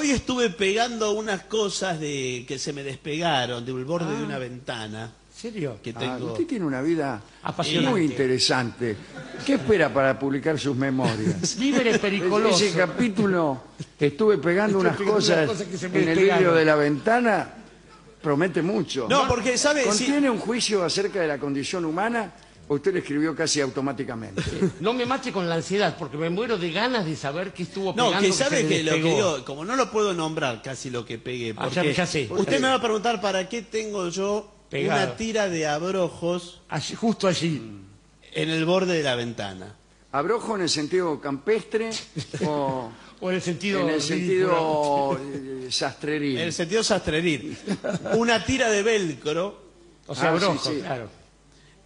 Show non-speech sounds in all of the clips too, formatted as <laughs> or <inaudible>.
Hoy estuve pegando unas cosas de que se me despegaron del borde de una ventana ¿En serio? que Ah, usted tiene una vida Apasionante. muy interesante. ¿Qué espera para publicar sus memorias? <laughs> Libre pericoloso. Ese capítulo, estuve pegando Estuve unas pegando cosas unas cosas que se me en el vidrio de la ventana, promete mucho. No, porque sabe, si- ¿Contiene un juicio acerca de la condición humana usted lo escribió casi automáticamente? No me mate con la ansiedad, porque me muero de ganas de saber qué estuvo No, pegando. que sabe que lo que digo, como no lo puedo nombrar casi lo que pegué, Ah, porque ya- ya sé. usted me va a preguntar para qué tengo yo Pegado. una tira de abrojos Allí- justo allí. en el borde de la ventana. ¿Abrojo en el sentido campestre <laughs> o O en el sentido. en el sentido <laughs> eh, sastreril? En el sentido sastreril. Una tira de velcro. O sea, Ah, sí, brojo, sí. claro.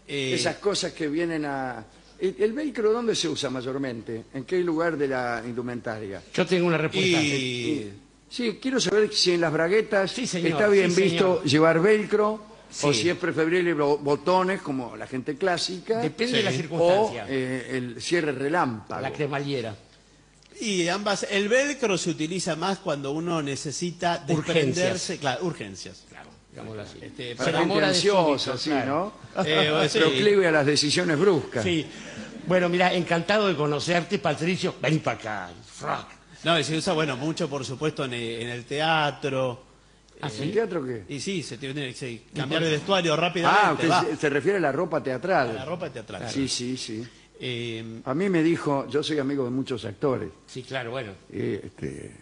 Eh, Esas cosas que vienen a... ¿El, el velcro dónde se usa mayormente? ¿En qué lugar de la indumentaria? Yo tengo una respuesta. y Sí, quiero saber si en las braguetas Sí, señor, está bien sí, visto señor. llevar velcro o si es preferible bo- botones como la gente clásica Depende de la o circunstancia. eh, el cierre relámpago. la cremallera. Y ambas, el velcro se utiliza más cuando uno necesita desprenderse, Urgencias. claro, urgencias. Claro, digámoslo así. Este, Para gente ansiosa, súbito, sí, claro. ¿no? Eh, sí. Proclive a las decisiones bruscas. Sí. Bueno, mira, encantado de conocerte, Patricio. Ven para acá. Frac. No, y se usa, bueno, mucho por supuesto en el, en el teatro. ¿Ah, ¿En sí? teatro qué? Y sí, se tiene que cambiar de vestuario rápidamente. Ah, usted va, se, se refiere a la ropa a teatral. la ropa teatral. Sí, sí, sí. Eh, A mí me dijo, yo soy amigo de muchos actores, Sí, claro, bueno. y, este,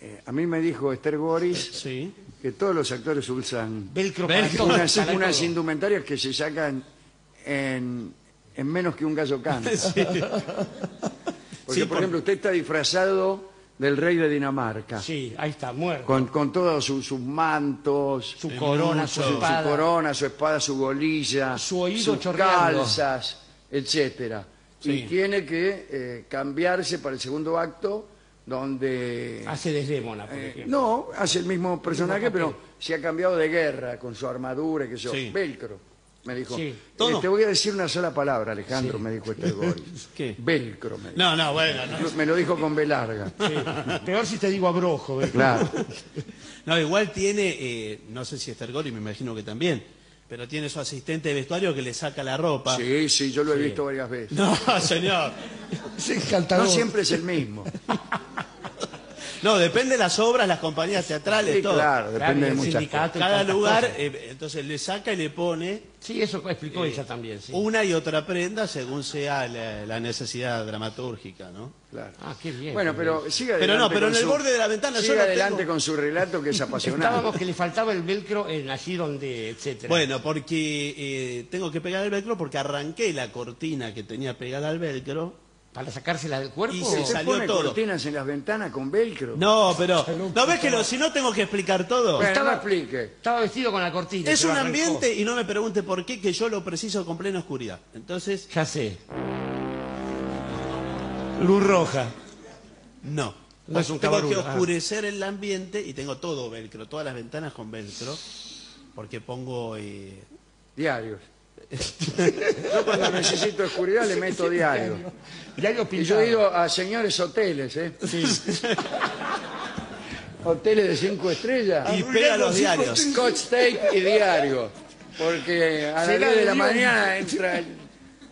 eh, a mí me dijo Esther Goris sí. Que todos los actores usan Velcro, Velcro, para todo. unas, para unas todo. indumentarias que se sacan en, en menos que un gallo canta. <laughs> Porque, Sí, por ejemplo, usted está disfrazado del rey de Dinamarca, Sí, ahí está, muerto. con, con todos sus, sus mantos, Su corona, su su espada. corona, su espada, su golilla, Su oído sus chorreando. calzas, etcétera. Sí. Y tiene que eh, cambiarse para el segundo acto, donde Hace Desdémona, por eh, ejemplo. no hace el mismo personaje, pero se ha cambiado de guerra con su armadura, que yo, Sí. velcro. Me dijo, Sí. "Eh, Todo. te voy a decir una sola palabra, Alejandro, Sí. me dijo este Goris. <laughs> ¿Qué? Velcro, me dijo. No, no, bueno, no. Me lo dijo con B larga. Sí. Peor si te digo abrojo. Claro. <laughs> No, igual tiene, eh, no sé si es Tergori, me imagino que también, pero tiene su asistente de vestuario que le saca la ropa. Sí, sí, yo lo he visto varias veces. No, señor. Es encantador. No siempre es el mismo. <laughs> No, depende de las obras, las compañías teatrales, Sí, todo. claro, depende de muchas cosas. Cada lugar, cosas. eh, entonces le saca y le pone Sí, eso explicó ella también, sí. una y otra prenda según sea la, la necesidad dramatúrgica, ¿no? Claro. Ah, qué bien. Bueno, qué pero siga Pero adelante. no, pero con en el su- borde de la ventana yo Siga no adelante tengo- con su relato que es <laughs> bien. apasionante. Estábamos que le faltaba el velcro en allí donde, etcétera. Bueno, porque eh, tengo que pegar el velcro porque arranqué la cortina que tenía pegada al velcro. ¿Para sacársela del cuerpo? Y se ¿Usted salió pone todo. cortinas en las ventanas con velcro? No, pero ¿no ves que lo- si no tengo que explicar todo? Bueno, Estaba- no explique. Estaba vestido con la cortina. Es se lo un arrancó. ambiente y no me pregunte por qué que yo lo preciso con plena oscuridad. Entonces, Ya sé. Luz roja. no. No es un tengo que cabarulo, ah. oscurecer el ambiente y tengo todo velcro, todas las ventanas con velcro, porque pongo eh, Diarios. Yo cuando necesito oscuridad le meto diarios. Diario Y yo pintado. ido a señores hoteles, ¿eh? <laughs> Hoteles de cinco estrellas. y pega los diarios. Scotch tape y diario. Porque a las Será 10 de la mañana entra el,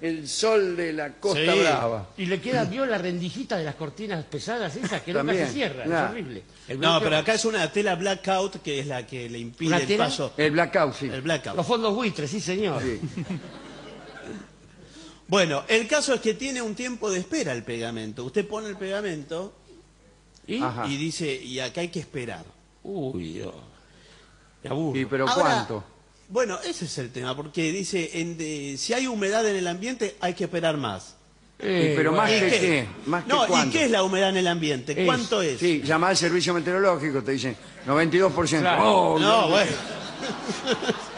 el sol de la Costa Sí. Brava. Y le queda, vio la rendijita de las cortinas pesadas esas que nunca También, se cierran. Es horrible. El No, pero acá es una tela blackout que es la que le impide ¿Una el tela? paso. El blackout, sí. El blackout. Los fondos buitres, sí, señor. Sí. <laughs> Bueno, el caso es que tiene un tiempo de espera el pegamento. Usted pone el pegamento ¿Y? Ajá. y dice, y acá hay que esperar. Uy, Dios. Me aburro. ¿Y pero Ahora, cuánto? Bueno, ese es el tema, porque dice, en de- si hay humedad en el ambiente, hay que esperar más. Y pero más ¿Y que qué? Más que no, ¿y cuánto. qué es la humedad en el ambiente? Es- ¿Cuánto es? Sí, llama al servicio meteorológico, te dicen 92%. Claro. Oh, No, bueno. <laughs>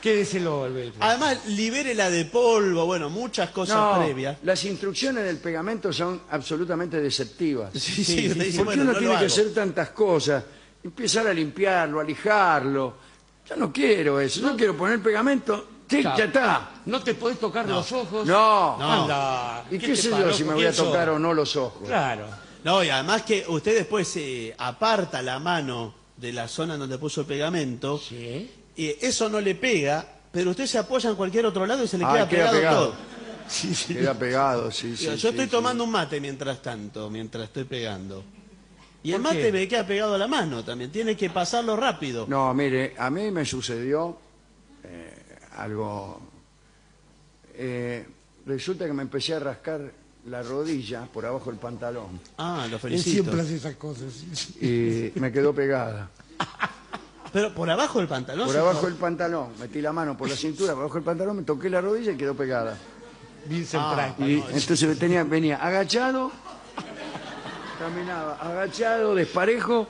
Quédeselo el velcro. Además, libérela de polvo, bueno, muchas cosas no, previas. las instrucciones del pegamento son absolutamente deceptivas. Sí, sí, sí, dice, ¿Por qué bueno, uno no tiene que hacer tantas cosas? Empezar a limpiarlo, a lijarlo. Yo no quiero eso. Yo quiero poner pegamento. Ya está. No te podés tocar los ojos. No. No. Anda. ¿Y qué, te sé paró? yo si me voy a ¿Quién sos? tocar o no los ojos? Claro. No, y además que usted después eh, aparta la mano de la zona donde puso el pegamento Sí. y eso no le pega, pero usted se apoya en cualquier otro lado y se le Ah, queda, queda pegado, pegado. todo. Sí, sí. Queda pegado, sí, sí. Yo sí, estoy sí. tomando un mate mientras tanto, mientras estoy pegando. Y el ¿Por mate qué? me queda pegado a la mano también, tiene que pasarlo rápido. No, mire, a mí me sucedió eh, algo... eh, resulta que me empecé a rascar la rodilla por abajo del pantalón Ah, lo Él felicito. siempre hace esas cosas. y me quedó pegada. <laughs> Pero por abajo del pantalón. Por abajo del pantalón, metí la mano por la cintura, por abajo del pantalón, me toqué la rodilla y quedó pegada. Vincent Ah, Price. Y entonces tenía, venía agachado, caminaba agachado, desparejo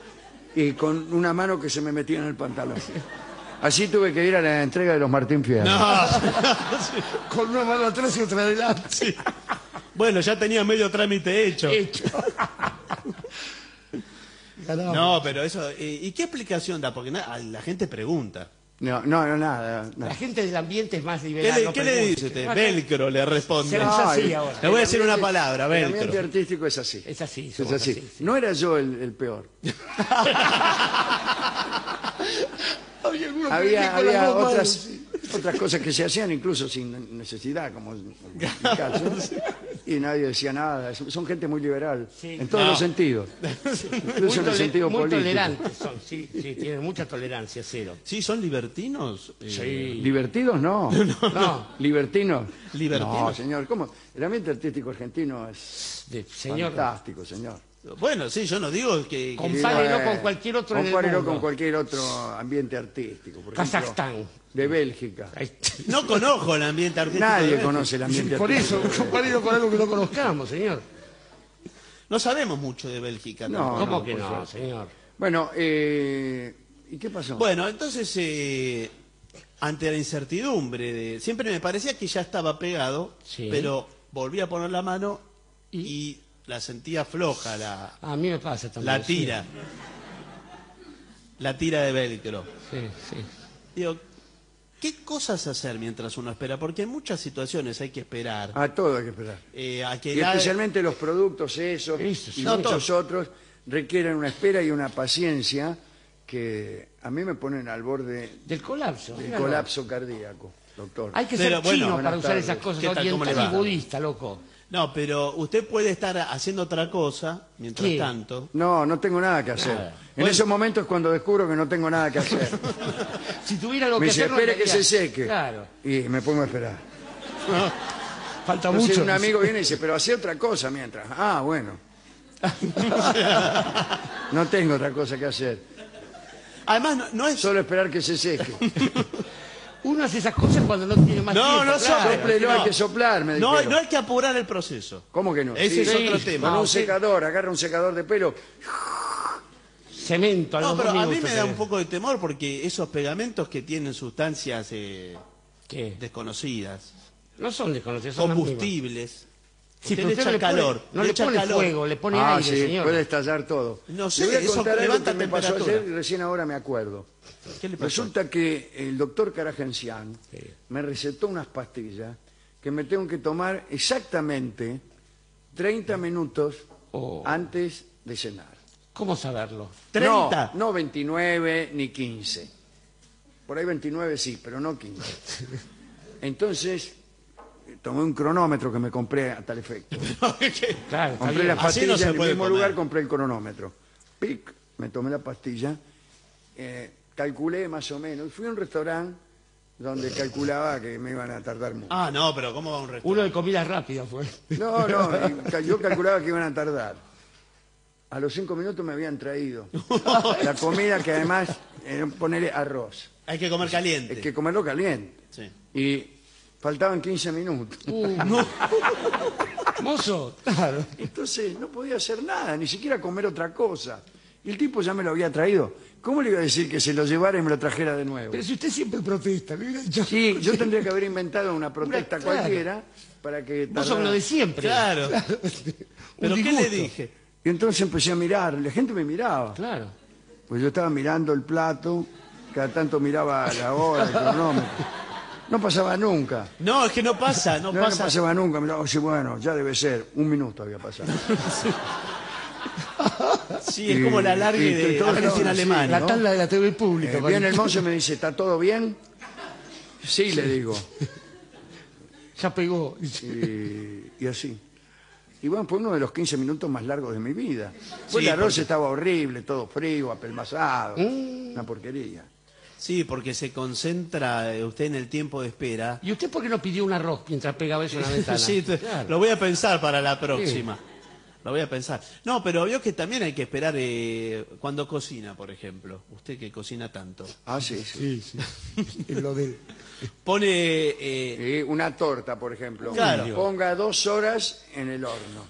y con una mano que se me metía en el pantalón. Así tuve que ir a la entrega de los Martín Fierro. No. <laughs> Con una mano atrás y otra adelante. Bueno, ya tenía medio trámite hecho. Hecho. <laughs> Caramba. No, pero eso. eh, ¿Y qué explicación da? Porque na- la gente pregunta. No, no, no, nada. nada. La gente del ambiente es más ¿Qué liberal. le, no qué le dice usted? Acá Velcro le Se responde. usa así el- ahora. Le voy a decir el una palabra, El velcro. ambiente artístico es así. Es así, Es así. así, sí. No era yo el, el peor. <laughs> Había otras cosas que se hacían incluso sin necesidad, como en mi caso. <laughs> Y nadie decía nada. Son gente muy liberal, Sí. en todos No. los sentidos. <laughs> Muy, Incluso en el tole- sentido muy político. tolerantes son, sí, sí, tienen mucha tolerancia, cero. Sí, son libertinos. eh, Sí. ¿Divertidos? <laughs> No. No, ¿Libertinos? Libertinos. No, señor. ¿Cómo? El ambiente artístico argentino es de- señor, fantástico, señor. Bueno, sí, yo no digo que. que- Compárelo con cualquier otro en el compárelo mundo. con cualquier otro ambiente artístico. Por ejemplo, Kazajstán. De Bélgica. <laughs> No conozco el ambiente artístico. de Nadie Bélgica. conoce el ambiente Por artístico. eso, compárelo con algo que no conozcamos, señor. No sabemos mucho de Bélgica. No, tampoco. ¿Cómo que por no, favor. señor? Bueno, eh, ¿y qué pasó? Bueno, entonces, eh, ante la incertidumbre, de, siempre me parecía que ya estaba pegado, Sí. pero volví a poner la mano y, la sentía floja, la, A mí me pasa también. la tira. La tira de velcro. Sí, sí. sí. Digo, ¿qué cosas hacer mientras uno espera? Porque en muchas situaciones hay que esperar. A todo hay que esperar. eh, a que Y la- especialmente los productos esos Eso, sí. y No, muchos otros requieren una espera y una paciencia que a mí me ponen al borde Del colapso. del míralo. colapso cardíaco, doctor. Hay que Pero, ser bueno, chino buenas para usar tardes. esas cosas ¿Qué tal? ¿Cómo le y budista, loco. No, pero usted puede estar haciendo otra cosa mientras ¿Qué? tanto. No, no tengo nada que hacer. Nada. En esos momentos es cuando descubro que no tengo nada que hacer. <laughs> Si tuviera lo me que dice, hacer, no espere que estaría- se seque. Claro. Y me pongo a esperar. <laughs> Falta Entonces mucho. un amigo viene y dice, pero hace otra cosa mientras. Ah, bueno. <laughs> No tengo otra cosa que hacer. Además, no, no es... Solo esperar que se seque. Uno hace esas cosas cuando no tiene más No, tiempo. no claro. sople, no. hay que soplar, me No, dijeron. no hay que apurar el proceso. ¿Cómo que no? Ese es Sí, otro tema. Con No, un sí. secador, agarra un secador de pelo. Cemento, a No, los pero dos a mí minutos me da un poco de temor porque esos pegamentos que tienen sustancias eh, ¿Qué? desconocidas, No son desconocidos, son combustibles, Sí, usted pero le usted echa no le pone- calor, no le echa pone calor. fuego, le pone ah, aire, sí, señor. puede estallar todo. No sé, Le voy a eso contar algo levanta que me pasó ayer y recién ahora me acuerdo. ¿Qué le pasó? Resulta que el doctor Caragencián me recetó unas pastillas que me tengo que tomar exactamente 30 minutos Oh. antes de cenar. ¿Cómo saberlo? 30. No, no 29 ni 15. Por ahí 29 sí, pero no 15. <laughs> Entonces, tomé un cronómetro que me compré a tal efecto. <laughs> Claro, Compré las Así no pastillas se en el puede mismo comer. lugar, compré el cronómetro. Pic, me tomé la pastilla, eh, calculé más o menos. y Fui a un restaurante donde calculaba que me iban a tardar mucho. Ah, no, pero ¿cómo va un restaurante? Uno de comida rápida fue. No, no, <laughs> y ca- yo calculaba que iban a tardar. A los cinco minutos me habían traído <laughs> la comida que además era ponerle arroz. Hay que comer caliente. Es que comerlo caliente. Sí. Y faltaban 15 minutos. Uh, <laughs> Mozo, claro. Entonces no podía hacer nada, ni siquiera comer otra cosa. Y el tipo ya me lo había traído. ¿Cómo le iba a decir que se lo llevara y me lo trajera de nuevo? Pero si usted siempre protesta, hubiera dicho- Sí, yo tendría que haber inventado una protesta Una- claro. cualquiera para que Vos tardara. sos lo de siempre. Claro. <laughs> ¿Pero qué le dije? Y entonces empecé a mirar, la gente me miraba. Claro. Pues yo estaba mirando el plato, cada tanto miraba la hora, el cronómetro. No pasaba nunca. No, es que no pasa, no, No, no pasa. pasaba nunca. Miraba, sí, bueno, ya debe ser. Un minuto había pasado. <laughs> Sí, es como la larga y- y de todo- Argentina sí, Alemania. La tanda de la TV pública. Eh, viene el mozo y me dice, ¿está todo bien? Sí, le digo. <laughs> Ya pegó. Y, y así. Y bueno, fue uno de los 15 minutos más largos de mi vida. Pues Sí, el arroz porque- estaba horrible, todo frío, apelmazado. Mm. Una porquería. Sí, porque se concentra eh, usted en el tiempo de espera. ¿Y usted por qué no pidió un arroz mientras pegaba eso en la <laughs> ventana? Sí, Claro. lo voy a pensar para la próxima. Lo voy a pensar. No, pero vio que también hay que esperar eh, cuando cocina, por ejemplo. Usted que cocina tanto. Ah, sí, sí. Sí, sí. <laughs> Lo del... Pone... eh, Y una torta, por ejemplo. Claro. Ponga dos horas en el horno.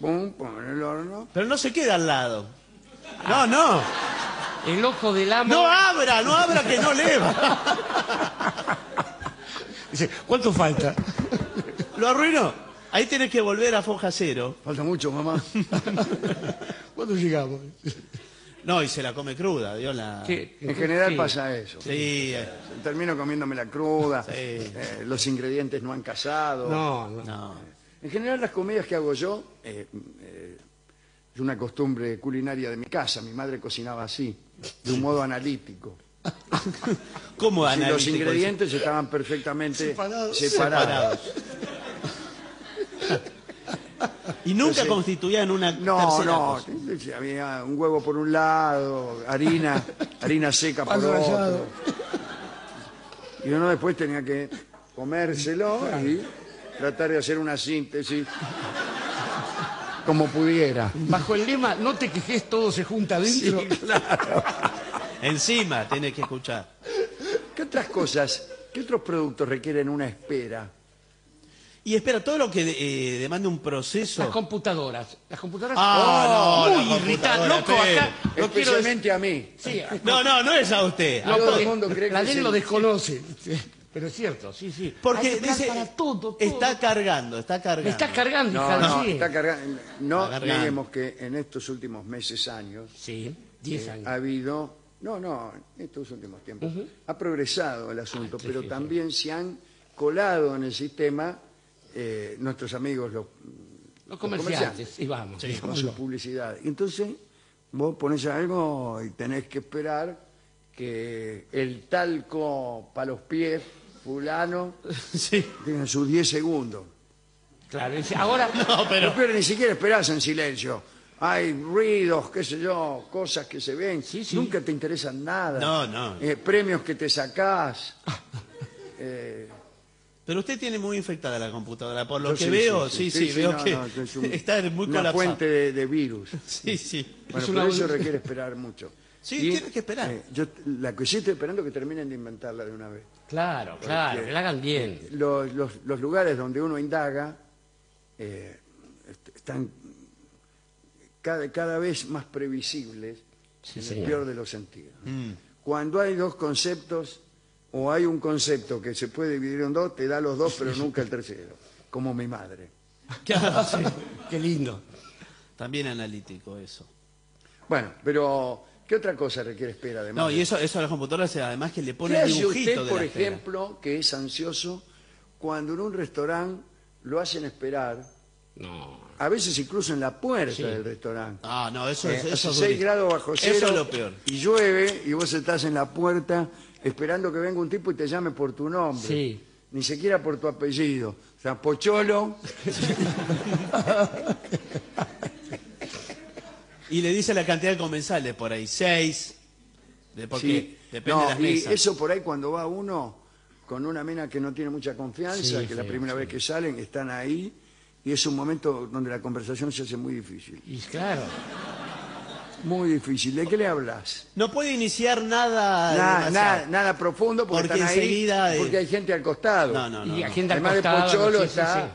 Pum, pum, en el horno. pero no se queda al lado. No, no. El ojo del amo... No abra, no abra que no leva. Dice, ¿cuánto falta? Lo arruinó. Ahí tenés que volver a foja cero. Falta mucho, mamá. ¿Cuándo llegamos? No, y se la come cruda, dio la... ¿Qué? En general pasa eso. Sí, eh, Termino comiéndome la cruda. Sí. eh, los ingredientes no han casado. No, no. no. En general las comidas que hago yo eh, eh, es una costumbre culinaria de mi casa. Mi madre cocinaba así, de un modo analítico. <laughs> ¿Cómo Si los analítico? ingredientes estaban perfectamente Separados. separados. Y nunca constituían una No, no, cosa. había un huevo por un lado, harina, <laughs> harina seca por otro. Y uno después tenía que comérselo y tratar de hacer una síntesis como pudiera. Bajo el lema, no te quejes, todo se junta adentro. Encima tenés que escuchar. ¿Qué otras cosas, qué otros productos requieren una espera? Y espera, todo lo que eh, demande un proceso. Las computadoras. Las computadoras. Ah, Oh, no, muy la irritante. Loco, acá. No quiero. Especialmente a mí. Sí, No, no, no es a usted. no, todo el mundo cree la que es él lo desconoce. Sí, Pero es cierto, sí, sí. Hay Porque que dice, para todo, todo. está cargando, está cargando. Me está cargando, No, hija, no, sí. está cargando. No Está cargando. neguemos que en estos últimos meses, años, Sí, 10 eh, años. ha habido, no, no, en estos últimos tiempos, ha progresado el asunto, pero sí, también se han colado en el sistema eh, nuestros amigos, los, Los comerciantes, sí, vamos. con su publicidad. Y entonces vos pones algo y tenés que esperar que el talco para los pies, fulano, <laughs> Sí. tenga sus 10 segundos. Claro, ahora. <laughs> No, Pero ni siquiera esperás en silencio. Hay ruidos, qué sé yo, cosas que se ven. Sí, sí. Nunca te interesan nada. No, no. Eh, premios que te sacás. <laughs> Eh, Pero usted tiene muy infectada la computadora. Por lo yo que veo, sí, sí, veo no, que no, es un- está muy Una fuente de, de virus. Sí, sí. Bueno, Es una- eso requiere esperar mucho. Sí, Y, tiene que esperar. eh, yo la que sí estoy esperando es que terminen de inventarla de una vez. Claro, claro, que la hagan bien. Los, los- los lugares donde uno indaga eh, est- están cada, cada vez más previsibles Sí, en el peor de los sentidos. Mm. Cuando hay dos conceptos o hay un concepto que se puede dividir en dos, te da los dos, pero nunca el tercero, como mi madre. <laughs> Claro, sí. Qué lindo. También analítico eso. Bueno, pero ¿qué otra cosa requiere espera además? No, y eso, eso a las computadoras además que le ¿Qué pone el hace dibujito usted, de por la espera. ejemplo, que es ansioso cuando en un restaurante lo hacen esperar, No. a veces incluso en la puerta Sí. del restaurante? Ah, no, eso, Eh, es hace eso es 6 durísimo. grados bajo cero Eso es lo peor. y llueve y vos estás en la puerta esperando que venga un tipo y te llame por tu nombre. Sí. Ni siquiera por tu apellido. O sea, Pocholo, <laughs> Y le dice la cantidad de comensales por ahí, seis. De, porque sí. depende No, de las y eso por ahí cuando va uno con una mina que no tiene mucha confianza, Sí, que la sí, primera sí. vez que salen están ahí y es un momento donde la conversación se hace muy difícil. Y claro. Muy difícil. ¿De qué le hablas? No puede iniciar nada. Nada, demasiado. nada, nada profundo porque, Porque están ahí enseguida, eh, porque hay gente al costado. No, no, no. y a gente al Además de Pocholo está sí.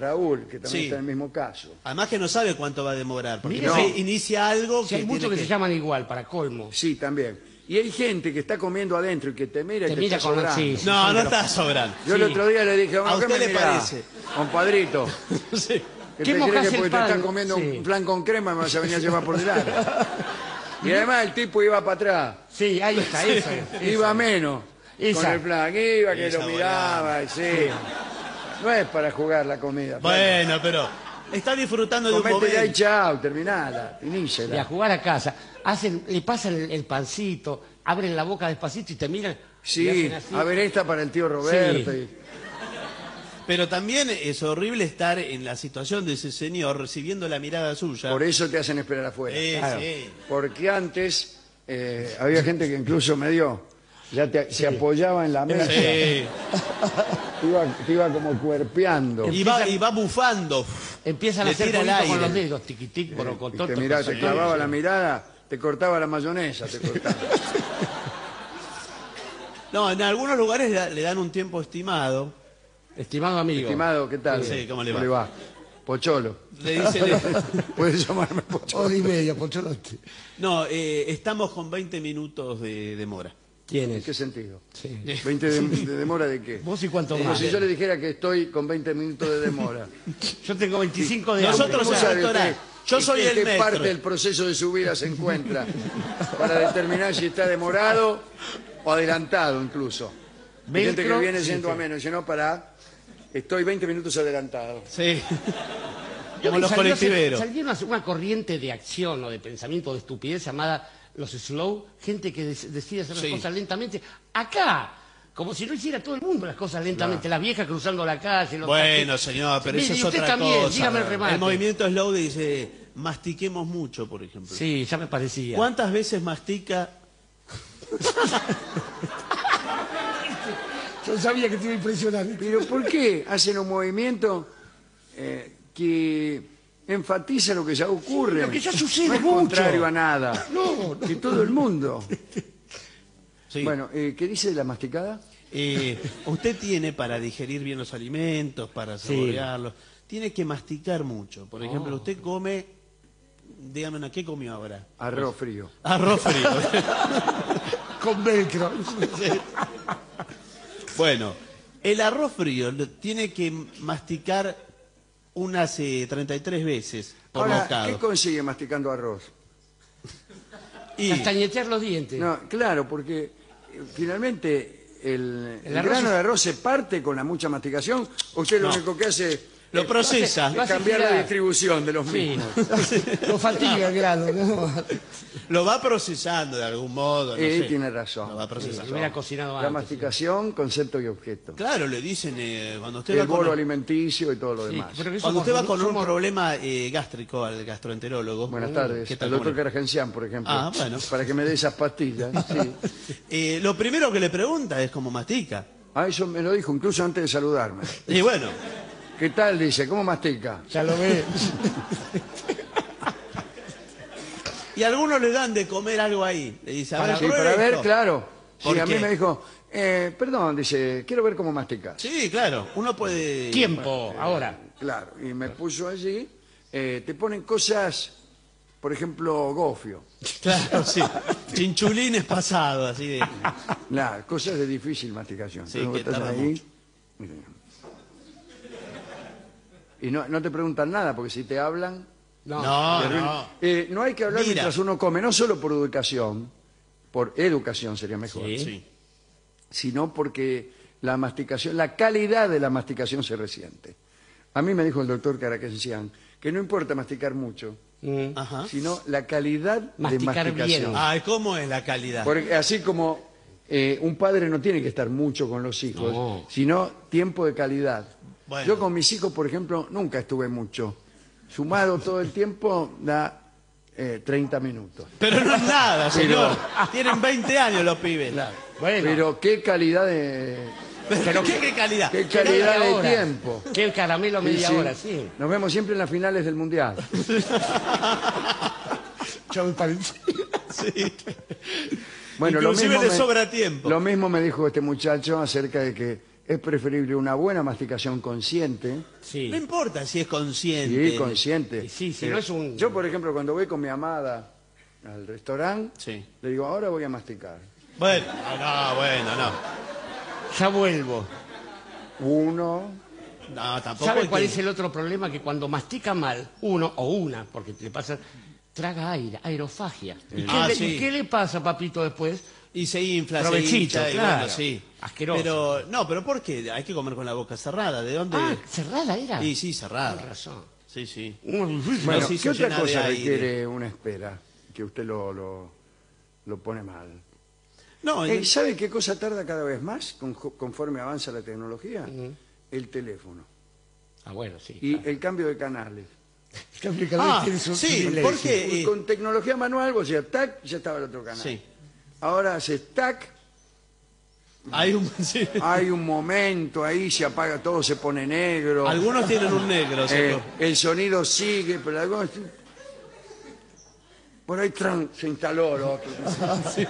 Raúl, que también Sí. está en el mismo caso. Además que no sabe cuánto va a demorar. Porque no. inicia algo Sí, que hay muchos que, se llaman igual, para colmo. Sí, también. Y hay gente que está comiendo adentro y que te mira y Te te, mira está con sobrando. sí, sí, No, no está sobrando. Yo el Sí. otro día le dije, ¿A ¿qué usted me le mirá, parece? Compadrito, <laughs> Sí. que ¿Qué te mojás que el porque te están comiendo Sí. un flan con crema me vas a venir a llevar por delante. <laughs> y además el tipo iba para atrás, Sí, ahí está, eso es, eso iba menos Esa. con el flan, iba que Esa lo miraba, sí. No es para jugar la comida. Bueno, pero Está disfrutando de un Comete ya y momento. chao, terminala, y a jugar a casa. Hacen, le pasan el, el pancito, abren la boca despacito y te miran. y Sí, hacen así. a ver esta para el tío Roberto. Sí. y- Pero también es horrible estar en la situación de ese señor recibiendo la mirada suya. Por eso te hacen esperar afuera. Sí, Claro. sí. Porque antes eh, había gente que incluso me dio, ya te, se apoyaba en la mesa, Sí. te, <laughs> iba, te iba como cuerpeando. Y va, y va bufando. Empiezan a Le hacer tira el con aire. los dedos, tiquitic, Y te miraba, te clavaba la mirada, te cortaba la mayonesa, te cortaba. <laughs> No, en algunos lugares le le dan un tiempo estimado. Estimado amigo. Estimado, ¿qué tal? Sí, ¿cómo le va? Pocholo. Le dicen, <laughs> Puedes llamarme Pocholo. Hora y media, Pocholote. no, eh, estamos con 20 minutos de demora. ¿Quién ¿En es? qué sentido? Sí. ¿20 de, de demora de qué? ¿Vos y cuánto Como más? si yo le dijera que estoy con 20 minutos de demora. <laughs> Yo tengo 25 de Nosotros hambre. ¿Cómo sabe doctora, usted yo en- soy en el qué maestro. parte del proceso de su vida se encuentra para determinar si está demorado o adelantado incluso? Hay gente que viene sí, siendo sí. a menos, dice, no, para, estoy 20 minutos adelantado. Sí. Como los colectiveros. Salió una, una corriente de acción o de pensamiento de estupidez llamada los slow, gente que decide hacer las Sí. cosas lentamente. Acá, como si no hiciera todo el mundo las cosas lentamente, las viejas cruzando la calle. los Bueno, señor, pero eso y es usted otra también, cosa. dígame el remate. movimiento slow dice, mastiquemos mucho, por ejemplo. Sí, ya me parecía. ¿Cuántas veces mastica? <laughs> Yo sabía que te iba a impresionar. Pero ¿por qué hacen un movimiento eh, que enfatiza lo que ya ocurre? Lo que ya sucede no es mucho. contrario a nada. No, no. Que todo el mundo. Sí. Bueno, eh, ¿qué dice de la masticada? Eh, usted tiene para digerir bien los alimentos, para Sí. saborearlos, tiene que masticar mucho. Por ejemplo, usted come, dígame, una, ¿qué comió ahora? Arroz frío. Arroz frío. <laughs> Con velcro. bueno, el arroz frío lo tiene que masticar unas eh, 33 veces por Ahora, bocado. ¿qué consigue masticando arroz? Y Castañetear los dientes. No, claro, porque eh, finalmente el, El el arroz grano es- de arroz se parte con la mucha masticación. o Usted lo No. único que hace lo es procesa. lo hace cambiar la girar. distribución de los Sí. mismos. <laughs> Lo fatiga el grano, ¿no? <laughs> Lo va procesando de algún modo. No Eh, sé. tiene razón. Lo va procesando. hubiera cocinado La antes. masticación, concepto y objeto. Claro, le dicen eh, cuando usted El va con bolo alimenticio y todo lo Sí, demás. Cuando somos- usted va con un somos- problema eh, gástrico al gastroenterólogo. Buenas tardes. ¿Qué tal, Al doctor Caragencián, por ejemplo. Ah, bueno. Para que me dé esas pastillas. Sí. <laughs> Eh, lo primero que le pregunta es cómo mastica. Ah, eso me lo dijo incluso antes de saludarme. Y bueno, ¿Qué tal? Dice, ¿cómo mastica? Ya lo ve. <laughs> y algunos le dan de comer algo ahí. Le dice, a ver, Sí, para ver, esto. claro. Sí, ¿Por a mí qué? me dijo, eh, perdón, dice, quiero ver cómo mastica. Sí, claro. Uno puede... Tiempo, ahora. Claro, y me puso allí, eh, te ponen cosas, por ejemplo, gofio. <laughs> Claro, sí. Chinchulines pasados, así de... Nada, cosas de difícil masticación. Sí, Entonces, que vos estás tarda ahí, mucho. Y no, no te preguntan nada, porque si te hablan... No. No, no. Eh, no hay que hablar Mira. mientras uno come, no solo por educación, por educación sería mejor, Sí. Sí. sino porque la masticación, la calidad de la masticación se resiente. A mí me dijo el doctor Caraquencián que no importa masticar mucho, Mm. Ajá. sino la calidad Masticar de masticación. bien. Ay, ¿cómo es la calidad? Porque así como eh, un padre no tiene que estar mucho con los hijos, No. sino tiempo de calidad. Bueno. Yo con mis hijos, por ejemplo, nunca estuve mucho. Sumado todo el tiempo da eh, 30 minutos. Pero no es nada, <laughs> señor. Tienen 20 años los pibes. Bueno, Pero qué calidad de, Pero ¿qué, qué calidad? qué calidad media de hora. tiempo. Que caramelo Sí, media sí. hora, sí. Nos vemos siempre en las finales del Mundial. <laughs> Pareció. Sí. Bueno, Inclusive lo le mismo me- sobra tiempo. Lo mismo me dijo este muchacho acerca de que es preferible una buena masticación consciente. No Sí. importa si es consciente. Sí, consciente. Sí, Eh, no es un- Yo, por ejemplo, cuando voy con mi amada al restaurante, Sí. le digo, ahora voy a masticar. Bueno, no, no, bueno, no. Ya vuelvo. Uno, No, tampoco ¿Sabe cuál que- es el otro problema? Que cuando mastica mal, uno o una, porque le pasa, traga aire, aerofagia. ¿Y qué, Ah, le, sí. y qué le pasa, papito, después? Y se infla, se Provechito, hincha, y claro. bueno, sí. Asqueroso. Pero, no, pero ¿por qué? Hay que comer con la boca cerrada. ¿De dónde? Ah, cerrada era. Sí, Tienes cerrada. razón. Sí, sí. Bueno, sí ¿qué otra cosa requiere una espera? Que usted lo, lo, lo pone mal. No, Eh, y- ¿Sabe qué cosa tarda cada vez más con- conforme avanza la tecnología? El teléfono. Ah, bueno, sí. Y el cambio de canales. <laughs> El cambio de canal Ah, tiene su- sí, porque- Y eh, con tecnología manual, vos decías, tac, ya estaba el otro canal. Sí. Ahora haces tac, hay un... <laughs> sí. hay un momento ahí, se apaga todo, se pone negro. Algunos tienen un negro. Eh, el sonido sigue, pero algunos... Por ahí tran, se instaló lo otro. <laughs>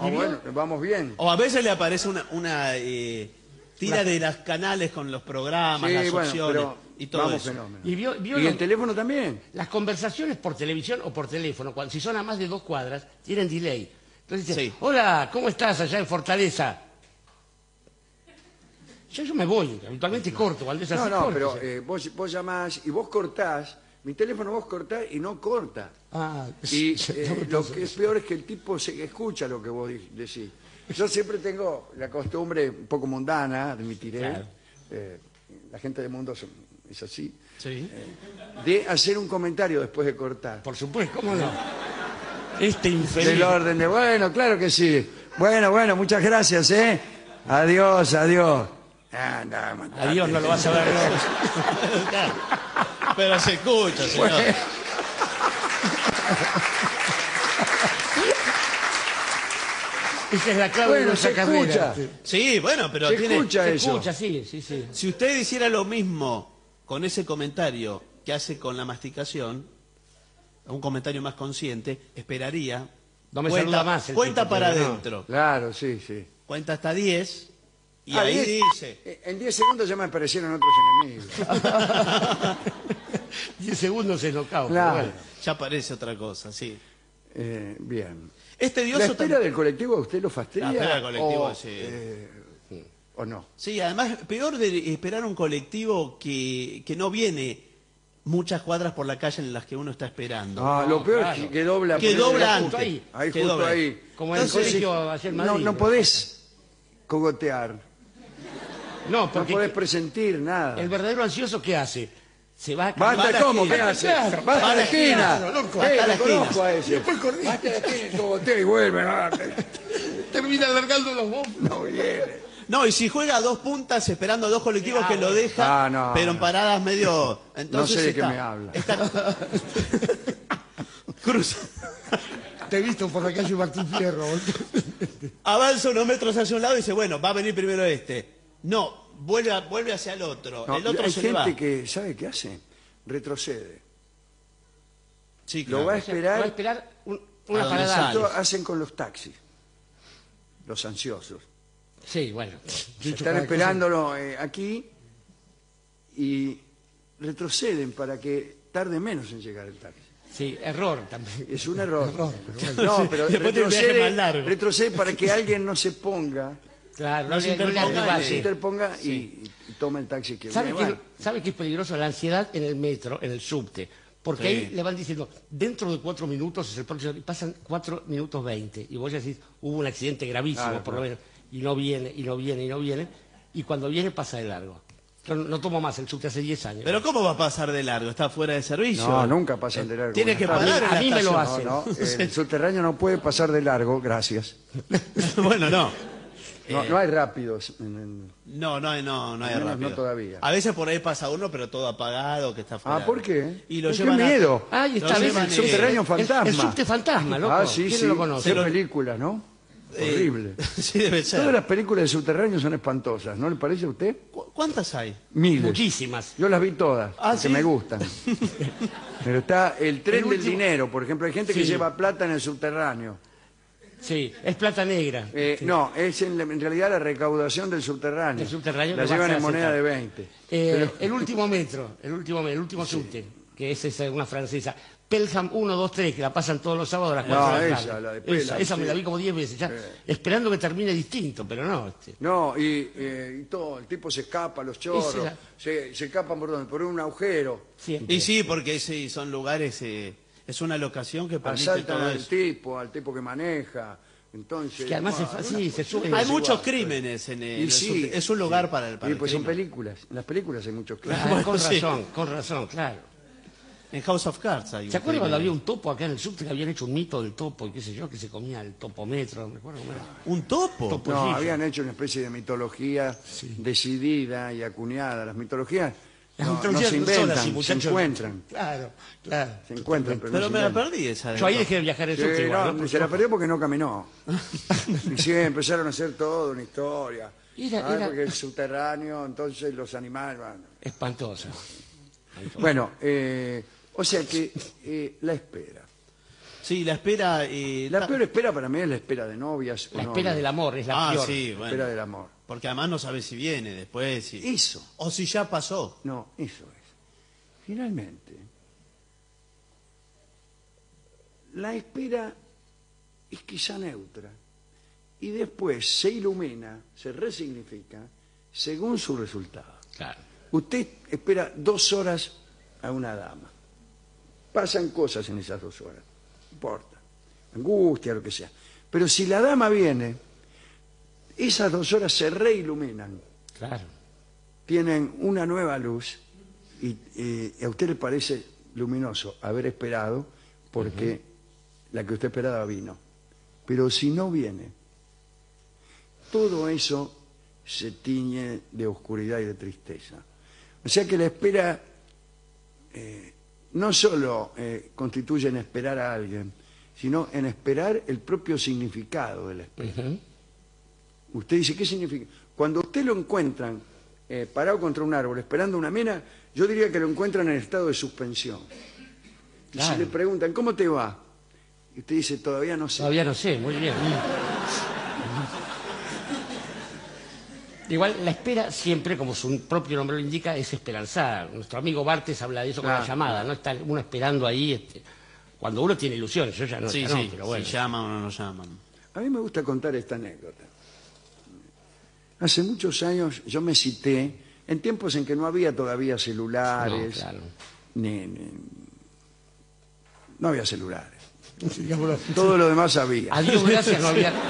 Ah, bueno, vamos bien. O a veces le aparece una, una eh, tira de las canales con los programas, Sí, las bueno, opciones pero y todo vamos eso. fenómeno. Y vio, vio Y lo- el teléfono también. las conversaciones por televisión o por teléfono, cuando, si son a más de dos cuadras, tienen delay. Entonces dice, Sí. hola, ¿cómo estás allá en Fortaleza? Ya yo me voy, habitualmente corto, cuando es así No, no, corto. pero eh, vos, vos llamás y vos cortás, mi teléfono vos cortás y no corta. Ah, <laughs> Y eh, lo que es peor es que el tipo se escucha lo que vos decís. Yo siempre tengo la costumbre un poco mundana, admitiré, Claro. eh, la gente del mundo son- es así, Sí. de hacer un comentario después de cortar. Por supuesto, ¿cómo no? <laughs> Este infeliz. Del orden de, bueno, claro que sí. Bueno, bueno, muchas gracias, ¿eh? Adiós, adiós. Ah, no. Adiós, no lo vas a ver. no. <laughs> Pero se escucha, señor. Esa es la clave de Bueno, nuestra se carrera. escucha. Sí. Sí, bueno, pero Se tiene... escucha Se eso. escucha, sí, sí, sí. Si usted hiciera lo mismo con ese comentario que hace con la masticación, un comentario más consciente, esperaría... No me cuenta, saluda más el Cuenta tipo, para no. adentro. Claro, sí, sí. Cuenta hasta 10 y Ah, ahí diez- dice... eh, En 10 segundos ya me aparecieron otros enemigos. <laughs> 10 segundos es knockout. Claro. bueno. Ya aparece otra cosa, sí. Eh, bien. Es ¿La tedioso espera también. del colectivo a usted lo fastidia? La espera del colectivo, o, sí. eh, ¿O no? Sí, además, peor de esperar un colectivo que, que no viene muchas cuadras por la calle en las que uno está esperando. Ah, lo peor claro. es que, dobla. Que dobla ahí, antes. Ahí, ahí Que justo dobla. ahí. Como en el Entonces, colegio ayer no, Madrid, no ¿no? podés cogotear, No, no porque podés presentir nada. el verdadero ansioso, ¿qué hace? Se va a Basta, Va a la ¿cómo? ¿Qué hace? Claro, Basta a la esquina, la conozco a ese. Después corriendo. Basta a la esquina y cogotea y vuelve. No, <laughs> termina alargando los bombos. no viene. No, y si juega a dos puntas esperando dos colectivos que lo deja, Ah, no, pero en no. paradas medio... <laughs> Entonces sé de qué está- me habla. está- <laughs> Cruza. Te he visto por la calle Martín Fierro. Avanza unos metros hacia un lado y dice, bueno, va a venir primero este. No, vuelve, a- vuelve hacia el otro. No, el otro hay se le gente va. que, ¿sabe qué hace? Retrocede. Sí, Lo claro. va a Va a esperar. esperar un- A una parada. sale. Esto hacen con los taxis. Los ansiosos. Sí, bueno. Están esperándolo eh, aquí y retroceden para que tarde menos en llegar el taxi. Sí, error también. Es un error. <laughs> Error, pero bueno. No, pero Después retrocede, más largo. retrocede para que alguien no se ponga, Claro, No no, se interponga, no arrebate. se interponga y, y toma el taxi que ¿Sabe Bueno, ¿Sabe qué es peligroso? La ansiedad en el metro, en el subte. Porque Sí. ahí le van diciendo, dentro de cuatro minutos es el próximo, y pasan cuatro minutos veinte. Y vos ya decís, hubo un accidente gravísimo, Claro, por lo claro. Y no viene, y no viene, y no viene. Y cuando viene pasa de largo. Yo no, no tomo más el subte hace 10 años. Pero ¿cómo va a pasar de largo? Está fuera de servicio. No, nunca pasan de largo. Tiene que parar A mí me lo hacen. No, no, <laughs> el subterráneo no puede pasar de largo, gracias. <laughs> bueno, no. No, no hay rápidos. No, no, hay- no, no hay Al menos rápido. no todavía. A veces por ahí pasa uno, pero todo apagado, que está fuera. Ah, ¿por qué? Y lo Qué llevan miedo. Ahí lo está, el eh, subterráneo El- fantasma. El, subte fantasma, loco. Ah, sí, ¿Quién sí. lo conoce? Qué película, ¿no? Eh, Horrible. <laughs> sí, debe ser. Todas las películas de subterráneo son espantosas, ¿no le parece a usted? ¿Cu- ¿Cuántas hay? Miles. Muchísimas. Yo las vi todas, Ah, porque ¿sí? me gustan. <laughs> Pero está el tren El del último- dinero, por ejemplo. Hay gente que Sí. lleva plata en el subterráneo. Sí, es plata negra. Eh, No, es en, en realidad la recaudación del subterráneo. Del subterráneo La que va llevan a en moneda de 20. Eh, El último metro, el último, el último subte, que es esa, una francesa. Pelham 1, 2, 3, que la pasan todos los sábados a las No, 4 de la esa, tarde. la de Pelham, esa, esa me sí. la vi como 10 veces, ya, esperando que termine distinto, pero no. este. No, y, eh, y todo, el tipo se escapa, los chorros, Esa- se, se escapan por dónde, por un agujero, siempre. Y sí, porque sí, son lugares, eh, es una locación que permite asaltan todo al eso. tipo, al tipo que maneja, entonces... Que además es sí, se sube- igual. Hay muchos crímenes en el, sí. Es un lugar para el, para Y el pues son crimen. películas, en las películas hay muchos Ah, crímenes. Bueno, con <laughs> sí. razón, con razón, claro. En House of Cards hay ¿Se acuerdan cuando había un topo acá en el subte que habían hecho un mito del topo y qué sé yo, que se comía el topometro? ¿Me acuerdo cómo era? ¿Un topo? Topo. No, habían hecho una especie de mitología decidida y acuñada. Las mitologías Las no, no mitologías se inventan, se muchachos. encuentran. Claro, claro. Se encuentran, pero, Pero no me la inventan. perdí esa. de Yo ahí dejé de viajar en Sí, subte igual, no, ¿no? se la perdió porque no caminó. <laughs> y sí, empezaron a hacer todo una historia. Era- Ah, era- Porque es subterráneo, entonces los animales... van. Espantosa. Bueno, eh, o sea que eh, la espera. Sí, la espera... eh, La ta- peor espera para mí es la espera de novias. o La novios. espera del amor es la Ah, peor. sí, La bueno. espera del amor. Porque además no sabes si viene después. Si... Eso. O si ya pasó. No, eso es. Finalmente, la espera es quizá neutra y después se ilumina, se resignifica según su resultado. Claro. Usted espera dos horas a una dama. Pasan cosas en esas dos horas. No importa. Angustia, lo que sea. Pero si la dama viene, esas dos horas se reiluminan Claro. tienen una nueva luz y, eh, a usted le parece luminoso haber esperado porque la que usted esperaba vino. Pero si no viene, todo eso se tiñe de oscuridad y de tristeza. O sea que la espera eh, no solo eh, constituye en esperar a alguien, sino en esperar el propio significado de la espera. Usted dice, ¿qué significa? Cuando usted lo encuentran eh, parado contra un árbol esperando una mina, yo diría que lo encuentran en estado de suspensión. Y si le preguntan, ¿cómo te va? Y usted dice, todavía no sé. Todavía no sé, muy bien. Igual la espera siempre, como su propio nombre lo indica, es esperanzada. Nuestro amigo Bartes habla de eso con la llamada, ¿no? Está uno esperando ahí, este, cuando uno tiene ilusiones, yo ya no, sí, ya no, sí. pero bueno. Si llaman o no nos llaman. A mí me gusta contar esta anécdota. Hace muchos años yo me cité en tiempos en que no había todavía celulares, No, claro. ni- ni- no había celulares. <laughs> Todo lo demás había. A Dios gracias no había... <laughs>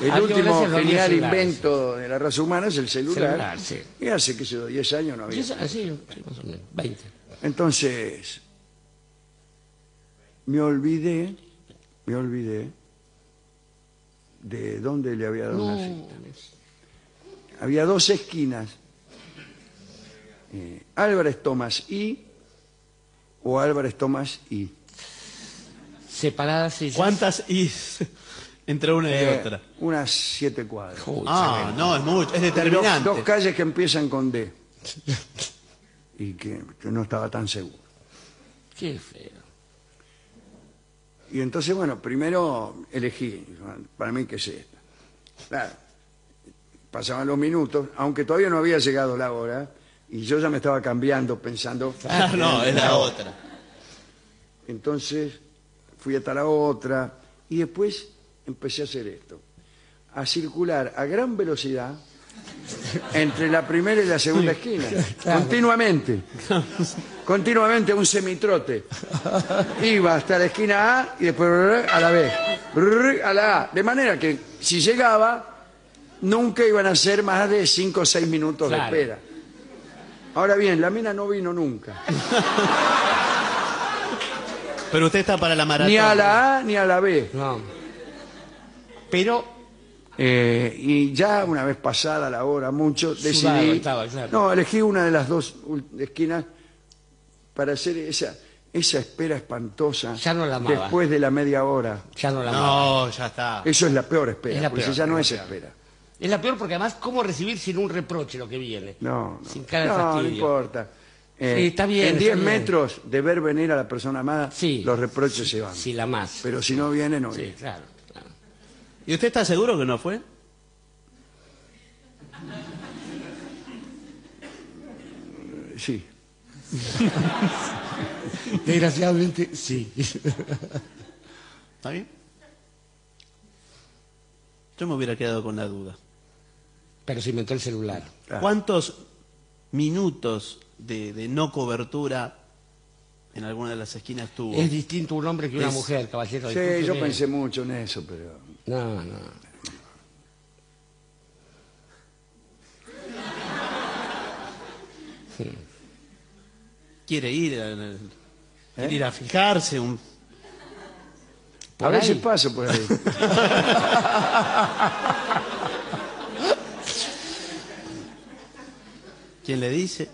El a Dios último genial invento de la raza humana es el celular. Celular, sí. Y hace, qué sé yo, 10 años no había. Sí, eso- sí, sí, más o menos, 20. Entonces, me olvidé, me olvidé de dónde le había dado una No, cita. Había dos esquinas, eh, Álvarez Tomás I o Álvarez Tomás I. separadas y... ¿Cuántas y entre una y Eh, otra? unas siete cuadras. Ah, no, es mucho, es Y dos, determinante. dos calles que empiezan con D. Y que, que no estaba tan seguro. Qué feo. Y entonces, bueno, primero elegí, para mí que es esta. Claro, pasaban los minutos, aunque todavía no había llegado la hora, y yo ya me estaba cambiando pensando, <laughs> Ah, no, es la otra. entonces fui hasta la otra, y después empecé a hacer esto, a circular a gran velocidad entre la primera y la segunda esquina, continuamente, continuamente un semitrote. Iba hasta la esquina A y después a la B, a la A, de manera que si llegaba, nunca iban a ser más de 5 o 6 minutos Claro. de espera. Ahora bien, la mina no vino nunca, Pero usted está para la maratón. ni a la A ni a la B. No. Pero Eh, y ya una vez pasada la hora, mucho, Sudado decidí. estaba, claro. No, elegí una de las dos ul- esquinas para hacer esa, esa espera espantosa. Ya no la amaba. Después de la media hora. ya no la amaba. No, ya está. Eso es la peor espera, Es la porque peor, ya no es espera. Es la peor porque además, ¿cómo recibir sin un reproche lo que viene? No, no. Sin cara de no, no fastidio. importa. Eh, Sí, está bien, En está 10 bien. metros de ver venir a la persona amada, Sí. los reproches se van. Si la más. Pero si no viene, no Sí, viene. claro. claro. ¿Y usted está seguro que no fue? Sí. Desgraciadamente, sí. ¿Está bien? Yo me hubiera quedado con la duda. Pero se inventó el celular. Claro. ¿Cuántos minutos de, de no cobertura en alguna de las esquinas tuvo? Es distinto un hombre que una Es- mujer, caballero. Sí, yo pensé mucho en eso, pero... No, no. ¿Quiere ir? al- Quiere ir a fijarse. Un... A veces ahí. paso por ahí. <laughs> ¿Quién le dice?